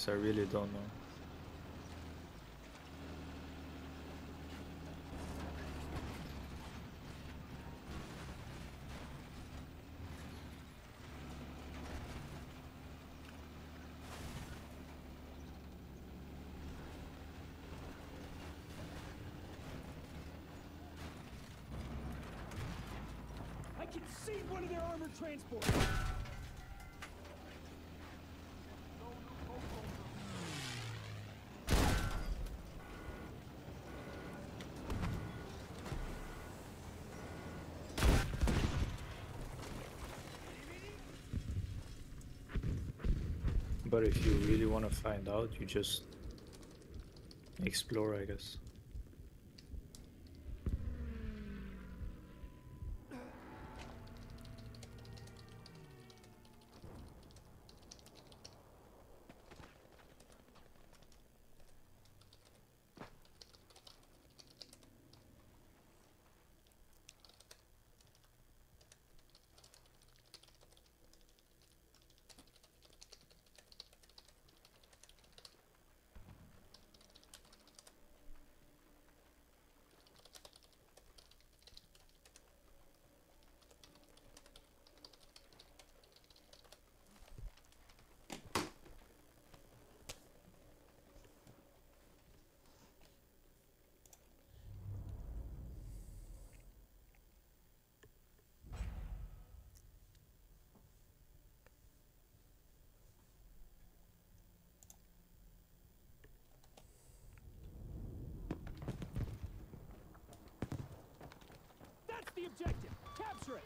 Because I really don't know. I can see one of their armored transports. But if you really want to find out, you just explore, I guess. That's the objective. Capture it.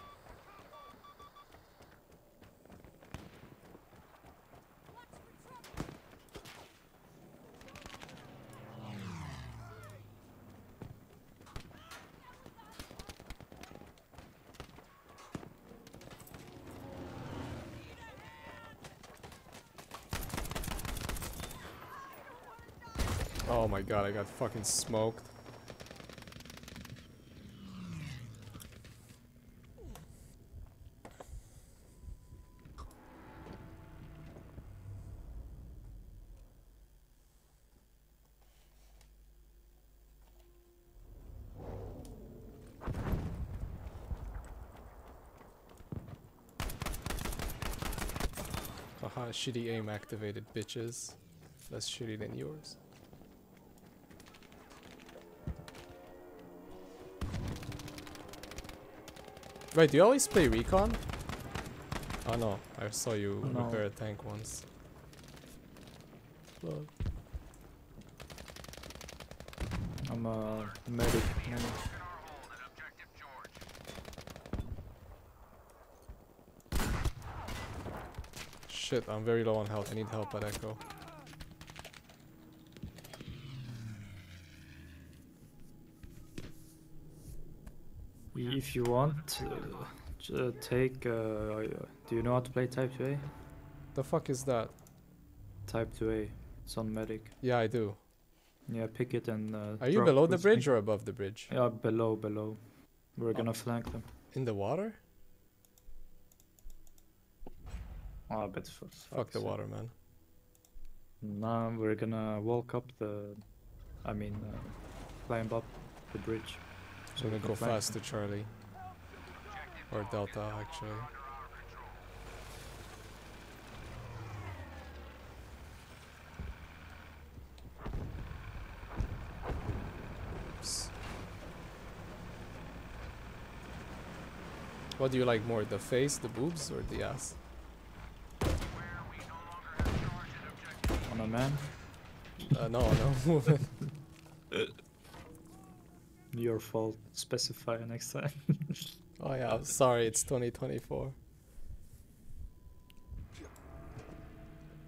Oh my god, I got fucking smoked. Haha, shitty aim activated, bitches. Less shitty than yours. Wait, do you always play recon? Oh no, I saw you oh, No. repair a tank once. Lol. I'm a medic. medic. Shit, I'm very low on health. I need help at Echo. If you want, uh, take. Uh, do you know how to play Type 2A? The fuck is that? Type 2A. It's on medic. Yeah, I do. Yeah, pick it and. Uh, Are you below the bridge or above the bridge? Yeah, below, below. We're Oh. gonna flank them. In the water? Oh, but for Fuck the water, man. Now we're gonna walk up the. I mean, uh, climb up the bridge. So I'm we gonna can go flank fast to. Charlie. Or Delta, actually. Oops. What do you like more, the face, the boobs, or the ass? A man. Uh, no, no, woman. Your fault. Specify next time. Oh yeah, I'm sorry, it's 2024.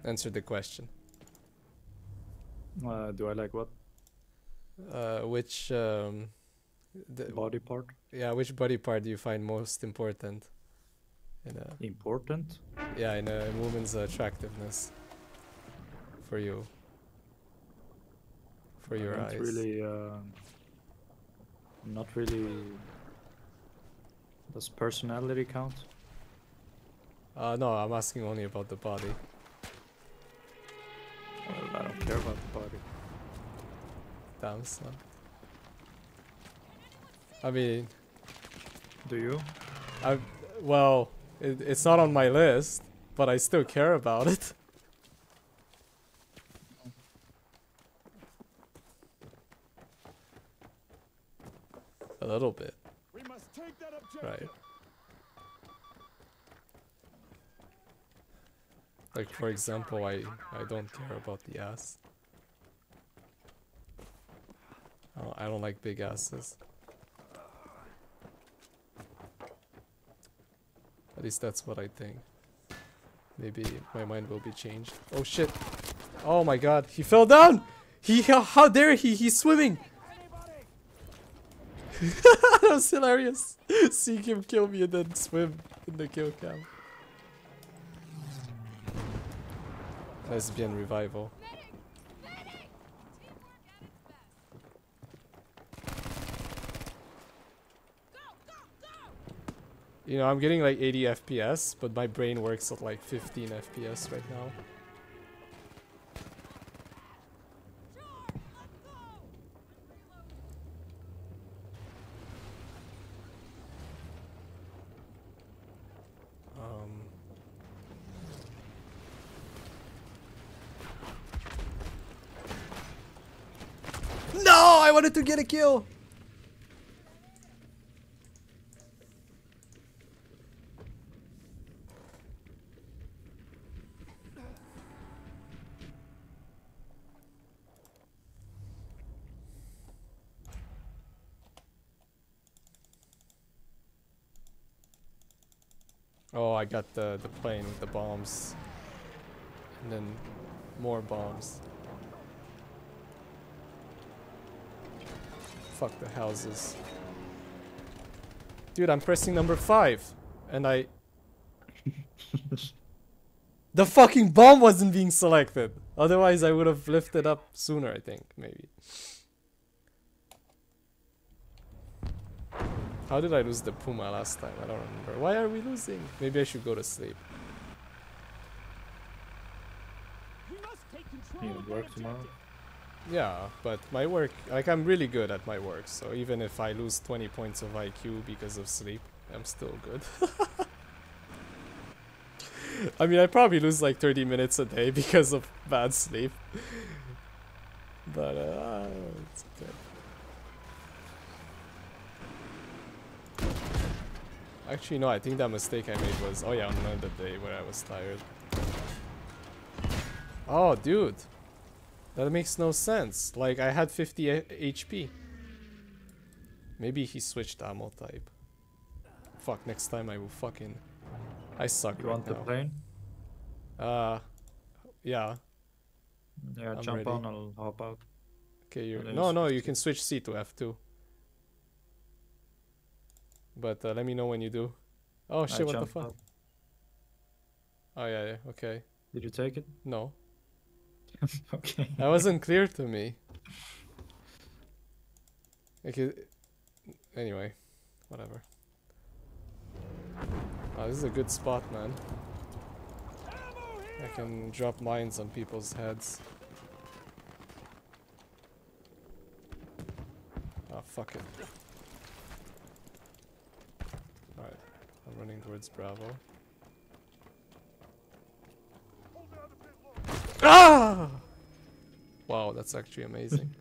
Answer the question. uh, do I like what? Uh, which um, the, Body part? yeah, which body part do you find most important? In a Important? yeah, in a woman's attractiveness for you. For I your don't eyes. really. Uh, not really. Does personality count? Uh, no, I'm asking only about the body. I don't care about the body. Damn son. I mean, Do you? I well, it, it's not on my list, but I still care about it. A little bit, We must take that objective. right? Like for example, I I don't care about the ass. Oh, I don't like big asses. At least that's what I think. Maybe my mind will be changed. Oh shit! Oh my god, he fell down! He how, how dare he? He's swimming! that was hilarious. Seeing him kill me and then swim in the kill cam. Lesbian revival. You know, I'm getting like 80 FPS, but my brain works at like 15 FPS right now. No, I wanted to get a kill. Oh, I got the the plane with the bombs, and then more bombs. Fuck the houses. Dude, I'm pressing number five, and I. the fucking bomb wasn't being selected. Otherwise, I would have lifted up sooner. I think maybe. How did I lose the Puma last time? I don't remember. Why are we losing? Maybe I should go to sleep. We must take control You of that work tomorrow? Yeah, but my work, like I'm really good at my work, so even if I lose 20 points of IQ because of sleep, I'm still good. I mean, I probably lose like 30 minutes a day because of bad sleep. But, uh, it's okay. Actually, no, I think that mistake I made was, oh yeah, on another day where I was tired. Oh, dude. That makes no sense. Like, I had 50 HP. Maybe he switched ammo type. Fuck, next time I will fucking... I suck You right want the plane? Uh, yeah. Yeah, I'm jump ready. on, I'll hop out. Okay, you no, no, you can switch C to F2. But uh, let me know when you do. Oh I shit, what the fuck? out. Oh yeah, yeah, okay. Did you take it? No, okay. that wasn't clear to me. Okay, anyway, whatever. Oh, this is a good spot, man. I can drop mines on people's heads. Oh, fuck it. Alright, I'm running towards Bravo. Ah! Wow, that's actually amazing.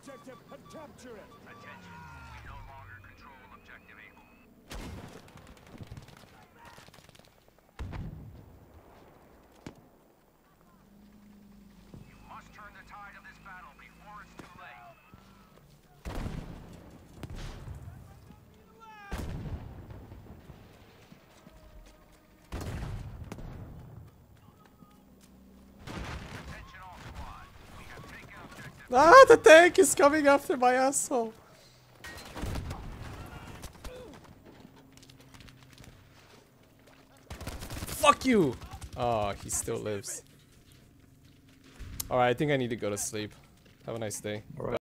Objective and capture it. Attention. We no longer control objective Able. You must turn the tide of this battle before it's too late. Attention all squad. We have taken objective. Ah, the tank is coming after my asshole. Fuck you! Oh, he still lives. Alright, I think I need to go to sleep. Have a nice day. Alright.